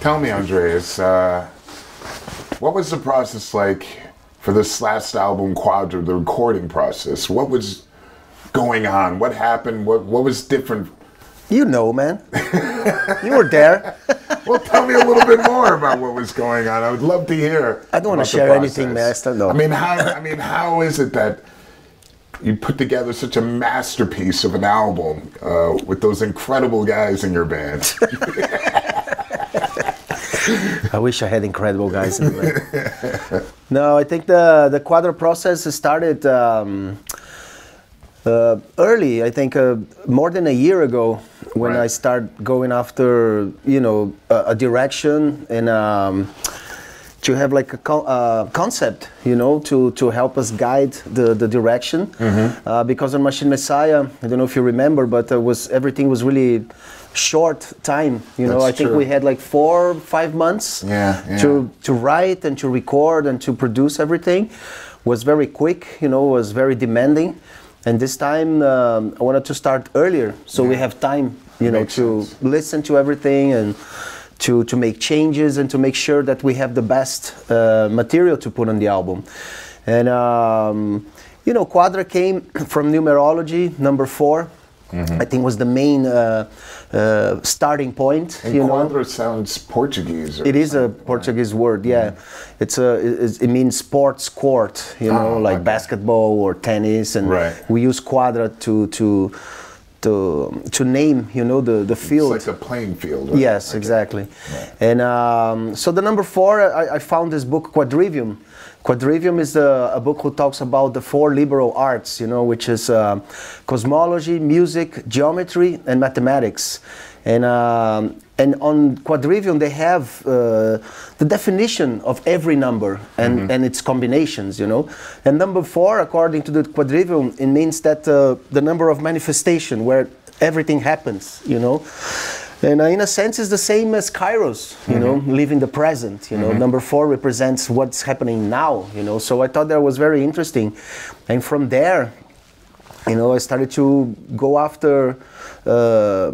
Tell me, Andreas, uh, what was the process like for this last album, Quadra, the recording process? What was going on? What happened? What what was different? You know, man. you were there. Well, tell me a little bit more about what was going on. I would love to hear. I don't want to share anything, man. I still know. I mean, how? I mean, how is it that you put together such a masterpiece of an album uh, with those incredible guys in your band? I wish I had incredible guys in the band. no, I think the the Quadra process started um, uh, early. I think uh, more than a year ago when Right. I started going after you know a, a direction and. Um, to have like a co- uh, concept, you know, to, to help us guide the, the direction. Mm-hmm. Uh, because on Machine Messiah, I don't know if you remember, but uh, was everything was really short time. You know, That's I think true. we had like four, five months Yeah, yeah. to to write and to record and to produce everything. Was very quick, you know, was very demanding. And this time um, I wanted to start earlier, so we have time, you know, to sense. listen to everything and to, to make changes and to make sure that we have the best uh, material to put on the album. And um, you know, Quadra came from numerology number 4 Mm-hmm. I think was the main uh, uh, starting point. And you know, Quadra sounds Portuguese. Or it is a. Portuguese word, yeah. It's a it, it means sports court, you know, Ah, like okay. basketball or tennis, and Right. we use quadra to to to to name, you know, the the field. It's like a playing field. Right? Yes, Okay. exactly. Right. And um, so the number four, I, I found this book Quadrivium. Quadrivium is a, a book who talks about the four liberal arts, you know, which is uh, cosmology, music, geometry, and mathematics. And um, and on Quadrivium they have uh, the definition of every number and, and its combinations, you know. And number four, according to the Quadrivium, it means that uh, the number of manifestation, where everything happens, you know. And uh, in a sense, it's the same as Kairos, you know, living the present. You know, number four represents what's happening now. You know, so I thought that was very interesting, and from there, you know, I started to go after. Uh,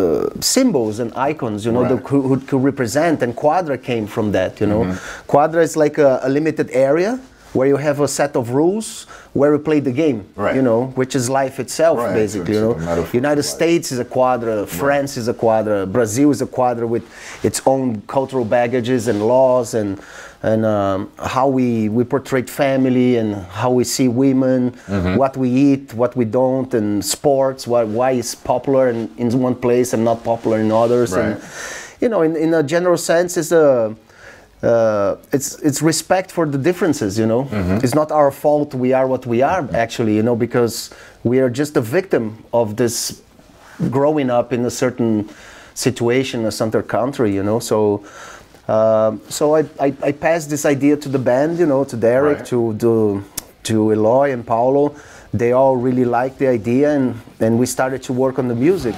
uh, symbols and icons, you know, Right. that could, who could represent, and Quadra came from that, you know. Quadra is like a, a limited area where you have a set of rules where you play the game, Right. you know, which is life itself, Right, basically, you know. United. States is a quadra, France is a quadra, Brazil is a quadra with its own cultural baggages and laws and and um, how we, we portray family and how we see women, Mm-hmm. what we eat, what we don't, and sports, why, why is popular in, in one place and not popular in others. And, you know, in, in a general sense, it's a uh, it's it's respect for the differences. You know, it's not our fault. We are what we are, actually. You know, because we are just a victim of this growing up in a certain situation, a certain country. You know, so. Um so I, I, I passed this idea to the band, you know, to Derrick, Right. to, to to Eloy and Paulo. They all really liked the idea, and, and we started to work on the music.